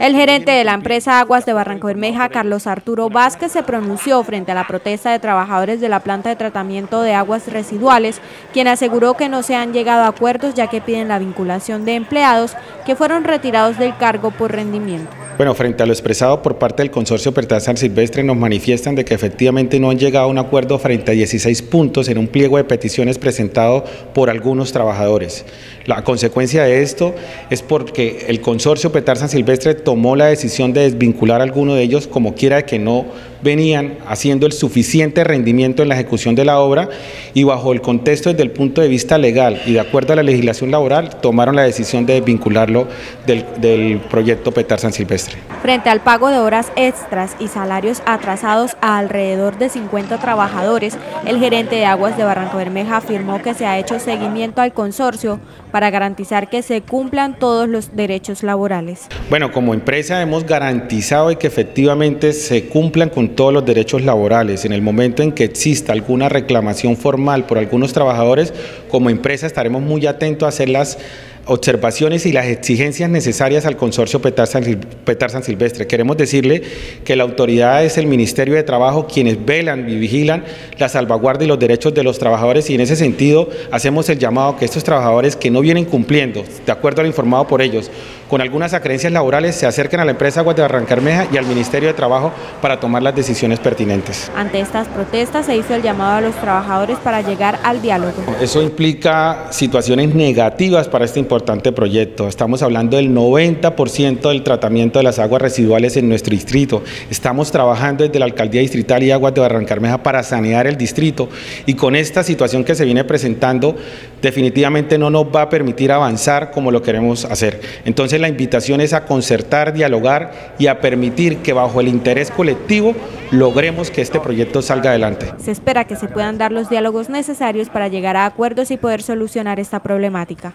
El gerente de la empresa Aguas de Barranco Bermeja, Carlos Arturo Vázquez, se pronunció frente a la protesta de trabajadores de la planta de tratamiento de aguas residuales, quien aseguró que no se han llegado a acuerdos ya que piden la vinculación de empleados que fueron retirados del cargo por rendimiento. Bueno, frente a lo expresado por parte del consorcio Pertal San Silvestre, nos manifiestan de que efectivamente no han llegado a un acuerdo frente a 16 puntos en un pliego de peticiones presentado por algunos trabajadores. La consecuencia de esto es porque el consorcio Petar San Silvestre tomó la decisión de desvincular a alguno de ellos como quiera que no venían haciendo el suficiente rendimiento en la ejecución de la obra y bajo el contexto desde el punto de vista legal y de acuerdo a la legislación laboral tomaron la decisión de desvincularlo del proyecto Petar San Silvestre. Frente al pago de horas extras y salarios atrasados a alrededor de 50 trabajadores, el gerente de Aguas de Barranco Bermeja afirmó que se ha hecho seguimiento al consorcio para garantizar que se cumplan todos los derechos laborales. Bueno, como empresa hemos garantizado que efectivamente se cumplan con todos los derechos laborales. En el momento en que exista alguna reclamación formal por algunos trabajadores, como empresa estaremos muy atentos a hacer las observaciones y las exigencias necesarias al consorcio Petar San, Silvestre. Queremos decirle que la autoridad es el Ministerio de Trabajo quienes velan y vigilan la salvaguardia y los derechos de los trabajadores y en ese sentido hacemos el llamado que estos trabajadores que no vienen cumpliendo, de acuerdo a lo informado por ellos, con algunas acreencias laborales se acerquen a la empresa Aguas de Barrancarmeja y al Ministerio de Trabajo para tomar las decisiones pertinentes. Ante estas protestas se hizo el llamado a los trabajadores para llegar al diálogo. Eso implica situaciones negativas para este importante proyecto. Estamos hablando del 90% del tratamiento de las aguas residuales en nuestro distrito. Estamos trabajando desde la Alcaldía Distrital y Aguas de Barrancarmeja para sanear el distrito y con esta situación que se viene presentando definitivamente no nos va a permitir avanzar como lo queremos hacer. Entonces la invitación es a concertar, dialogar y a permitir que bajo el interés colectivo logremos que este proyecto salga adelante. Se espera que se puedan dar los diálogos necesarios para llegar a acuerdos y poder solucionar esta problemática.